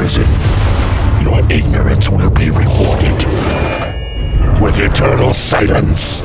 prison, your ignorance will be rewarded with eternal silence.